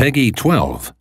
Peggy 12.